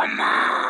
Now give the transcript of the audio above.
阿妈